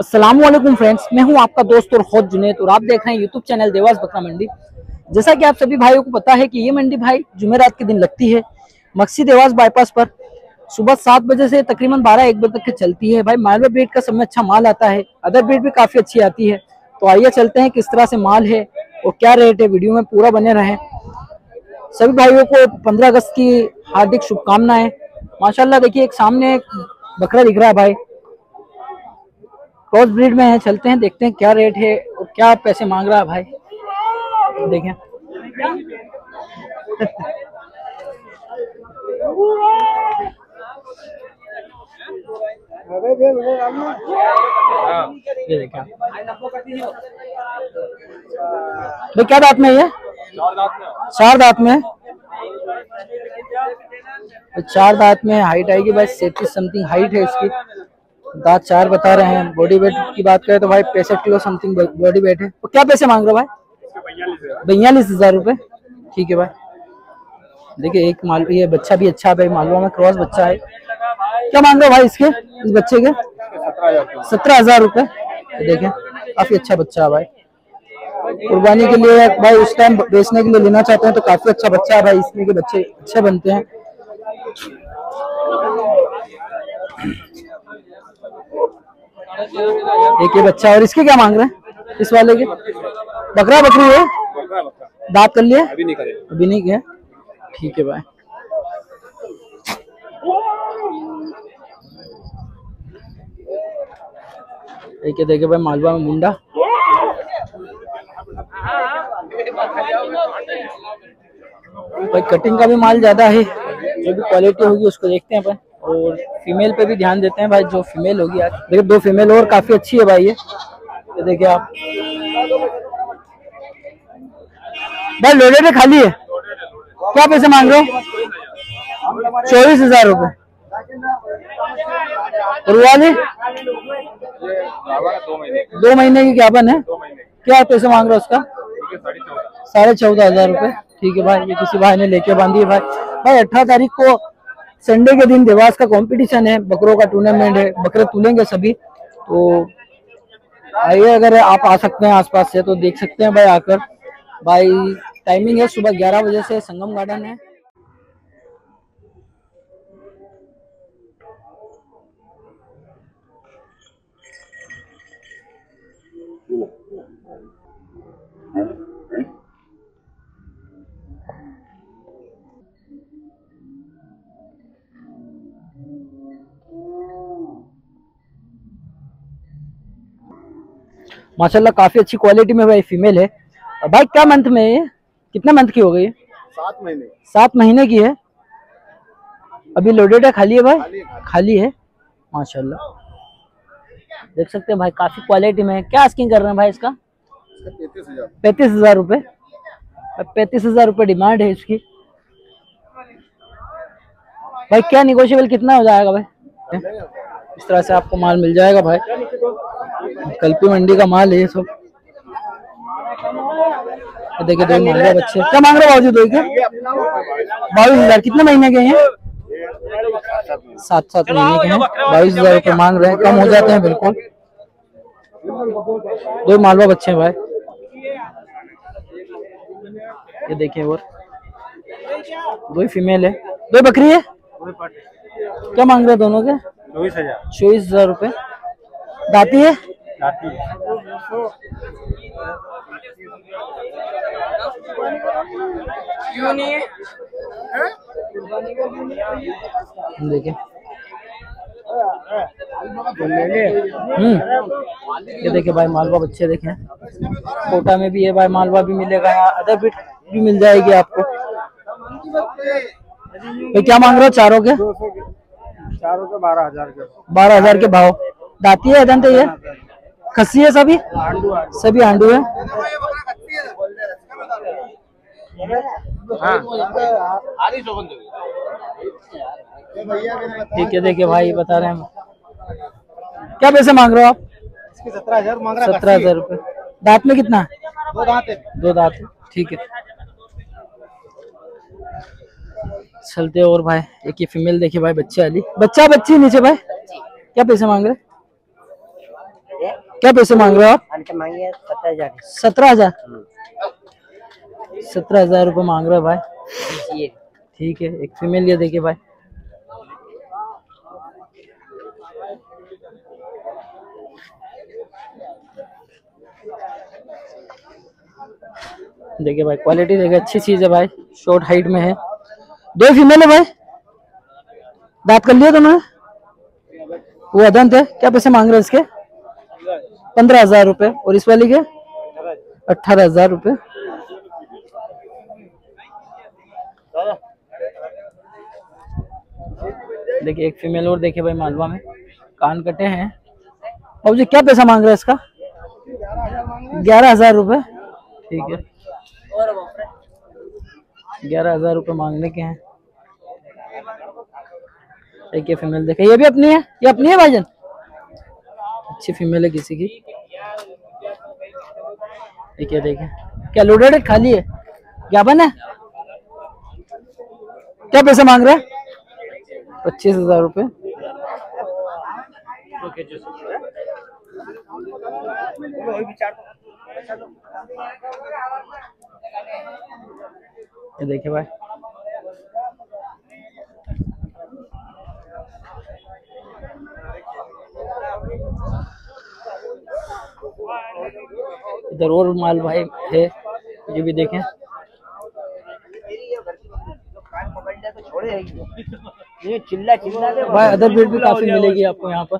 Aslam friends मैं हूँ आपका दोस्त और खुद जुनेद और आप देख रहे हैं यूट्यूब चैनल देवास बकरा मंडी। जैसा कि आप सभी भाइयों को पता है कि ये मंडी भाई जुमेरात के दिन लगती है, मक्सी देवास बाईपास पर। सुबह सात बजे से तकरीबन बारह, एक बजे तक की चलती है। भाई मालवा ब्रीड का समय अच्छा माल आता है अदर ब्रीड भी काफ़ी अच्छी आती है। तो आइए चलते हैं किस तरह से माल है और क्या रेट है वीडियो में पूरा बने रहें। सभी भाइयों को पंद्रह अगस्त की हार्दिक शुभकामनाएँ। माशाल्लाह देखिए, एक सामने एक बकरा दिख रहा है भाई। क्रॉस ब्रीड में है, चलते हैं, देखते हैं क्या रेट है और क्या पैसे मांग रहा है भाई। देखें। ये देखें। भाई, क्या दांत में ये? चार दांत में। चार दांत में हाइट आएगी, भाई, सैतीस समथिंग हाइट है इसकी। दांत चार बता रहे हैं बॉडी वेट की बात करें तो भाई पैंसठ किलो समथिंग बॉडी वेट है। तो क्या पैसे मांग रहे हो भाई? बयालीस हज़ार रुपए। ठीक है भाई। देखिए, एक माल, ये बच्चा भी अच्छा है मालवा में क्रॉस बच्चा है। क्या मांग रहे हो भाई इसके, इस बच्चे के? सत्रह हज़ार रुपए। देखें काफ़ी अच्छा बच्चा है भाई। कुर्बानी के लिए भाई उस टाइम बेचने के लिए लेना चाहते हैं तो काफ़ी अच्छा बच्चा है भाई, इसमें के बच्चे अच्छे बनते हैं। एक ये बच्चा और इसके क्या मांग रहे हैं? इस वाले के? बकरा बकरी है? दांत कर लिए? अभी नहीं करे। अभी नहीं किया? ठीक है भाई एक ये देखे भाई मालवा में मुंडा। भाई कटिंग का भी माल ज़्यादा है। जो भी क्वालिटी होगी उसको देखते हैं अपन। और फीमेल पे भी ध्यान देते हैं भाई, जो फीमेल होगी आज। देखिए, दो फीमेल और काफ़ी अच्छी है भाई ये। ये देखिए आप। भाई लोडेड है खाली है। क्या पैसे मांग रहे हो? चौबीस हज़ार रुपए। दो महीने की ज्ञापन है? क्या पैसे मांग रहे हो उसका? साढ़े चौदह हज़ार रुपए। ठीक है भाई, ये किसी भाई ने लेके बांधी है भाई। भाई, अठारह तारीख को संडे के दिन देवास का कंपटीशन है, बकरों का टूर्नामेंट है, बकरे तुलेंगे सभी। तो आइए, अगर आप आ सकते हैं आसपास से तो देख सकते हैं भाई आकर। भाई टाइमिंग है सुबह ग्यारह बजे से, संगम गार्डन है। माशाल्लाह काफ़ी अच्छी क्वालिटी में भाई फीमेल है। भाई क्या मंथ में है कितने मंथ की हो गई? सात महीने। सात महीने की है। अभी लोडेड है खाली है भाई? खाली है माशाल्लाह। देख सकते हैं भाई काफ़ी क्वालिटी में है। क्या आस्किंग कर रहे हैं भाई इसका? पैंतीस हज़ार। पैंतीस हज़ार रुपये पैंतीस हज़ार रुपये डिमांड है इसकी। भाई क्या निगोशियबल कितना हो जाएगा भाई? इस तरह से आपको माल मिल जाएगा भाई। कल्पी मंडी का माल है ये सब। ये देखिए दो मांग रहे बच्चे। क्या मांग रहे हो बाबू दो के बाईस हज़ार। कितने महीने के हैं? सात सात महीने के हैं। बाईस हज़ार रुपये मांग रहे हैं। कम हो जाते हैं बिल्कुल। दो मालवा बच्चे हैं भाई। ये देखिए और। दो ही फीमेल है। दो बकरी है? क्या मांग रहे हैं दोनों के? चौबीस हज़ार। चौबीस हज़ार रुपये। दाती है? जाती है देखिए। हम्म ये देखिए भाई मालवा बच्चे देखें। कोटा में भी है भाई मालवा भी मिलेगा यहाँ। अदर बिट भी मिल जाएगी आपको। भाई क्या मांग रहे हो? चारों के? चारों के बारह हज़ार के। बारह हज़ार के भाव। दाती है अदंत ये? खस्सी है सभी? सभी आंडू है। ठीक है देखिए भाई बता रहे हैं क्या पैसे मांग रहे हो आप? सत्रह हज़ार मांग रहा सत्रह हज़ार रुपये दांत में कितना? दो दांत है। दो दांत ठीक है। चलते और भाई एक ये फीमेल देखिए भाई बच्चे वाली। बच्चा बच्ची नीचे भाई? क्या पैसे मांग रहे? क्या पैसे मांग रहे हो आप? मागे हज़ार। सत्रह हज़ार? सत्रह हज़ार रुपये मांग रहे हो भाई? ठीक है एक फीमेल ये देखिए भाई। देखिए भाई क्वालिटी देखिए अच्छी चीज़ है भाई। शॉर्ट हाइट में है। दो फीमेल है भाई। बात कर लिया तुमने? वो अदंत है। क्या पैसे मांग रहे हैं इसके? पंद्रह हज़ार रुपए, और इस वाली के अठारह हज़ार रुपए। देखिए, एक फीमेल और देखिए भाई मालवा में। कान कटे हैं। बाबू जी, क्या पैसा मांग रहे हैं इसका? ग्यारह हज़ार रुपए। ठीक है। ग्यारह हज़ार रुपये मांगने के हैं। ये फीमेल देखे ये भी अपनी है? ये अपनी है भाईजान अच्छी फीमेल है किसी की। एक ये देखे क्या लोडेड है? खाली है? ज्ञापन है क्या पैसे मांग रहे हैं? पच्चीस हज़ार रुपये देखिए भाई। इधर और माल भाई है ये भी देखें। ये चिल्ला चिल्ला भाई अदर ब्रीड भी काफ़ी मिलेगी आपको यहाँ पर।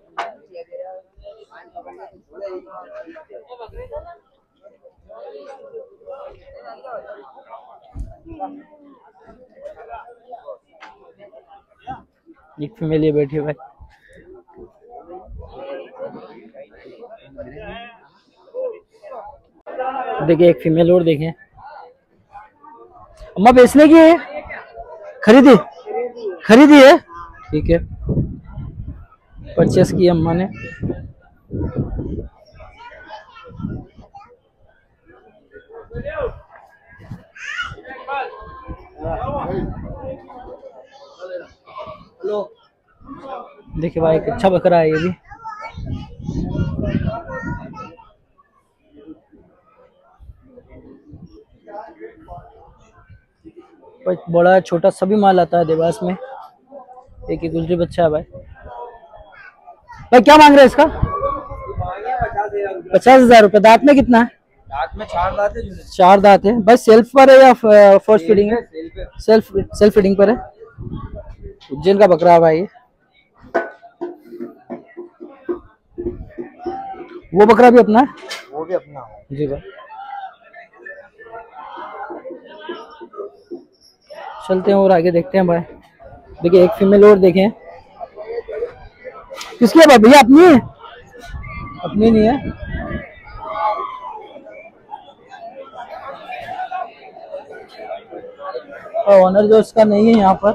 एक फीमेल ये बैठी है। भाई देखिए, एक फीमेल और देखें। अम्मा, बेचने की है? खरीदी? खरीदी है? ठीक है। परचेस की अम्मा ने। देखिए भाई, एक अच्छा बकरा है ये भी। बड़ा छोटा सभी माल आता है देवास में। एक ही गुजरी बच्चा है भाई। भाई क्या मांग रहे हैं इसका? पचास हज़ार रुपये। दांत में कितना है? रात में चार दांत है चार दांत है। भाई सेल्फ पर है या फ़र्स्ट फीडिंग है सेल्फ सेल्फ फीडिंग पर है। उज्जैन का बकरा है भाई। वो बकरा भी अपना है? वो भी अपना जी भाई। चलते हैं और आगे देखते हैं भाई। देखिए, एक फीमेल और देखें। किसकी है भैया, अपनी है? अपनी नहीं है। ऑनर जो उसका नहीं है यहाँ पर।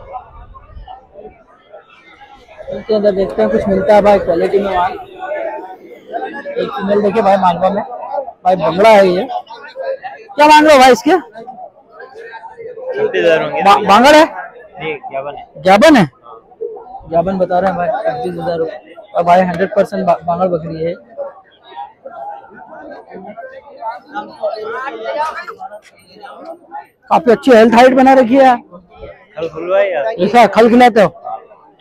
चलते हैं अंदर देखते हैं, कुछ मिलता है भाई क्वालिटी में माल। एक फीमेल देखिए भाई, मालवा में। भाई बंगड़ा है ये। क्या मांग रहे हो भाई इसके? बांगड़ है? जाबन है। जाबन बता रहे हैं भाई छब्बीस हज़ार और भाई हंड्रेड परसेंट बांगड़ बकरी है। काफ़ी अच्छी हेल्थ हाइट बना रखी है। ऐसा खल खिलाते हो?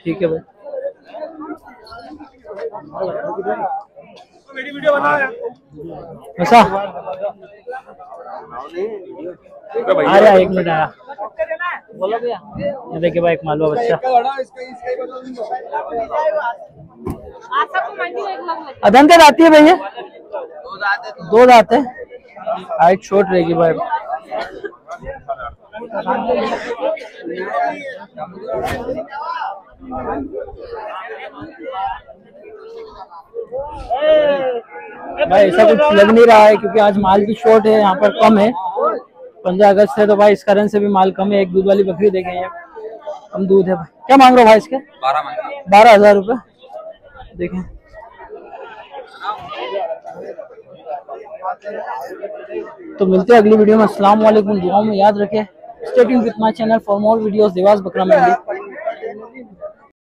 ठीक है भाई। ऐसा? आ रहा एक मिनट। आया बोलो भैया। ये देखिए भाई एक मालवा बच्चा। अदंत आती है। भैया? दो दांत है हाइट शॉर्ट रहेगी भाई। भाई ऐसा कुछ लग नहीं रहा है क्योंकि आज माल भी शॉर्ट है यहाँ पर कम है। पंद्रह अगस्त है तो भाई इस कारण से भी माल कम है। एक दूध वाली बकरी देखे कम दूध है भाई। क्या मांग रहे हो भाई इसके? बारह हज़ार रूपए। देखें। तो मिलते हैं अगली वीडियो में। अस्सलाम वालेकुम दुआओं में याद रखे। Starting with my channel for more videos Dewas बकरा मंडी।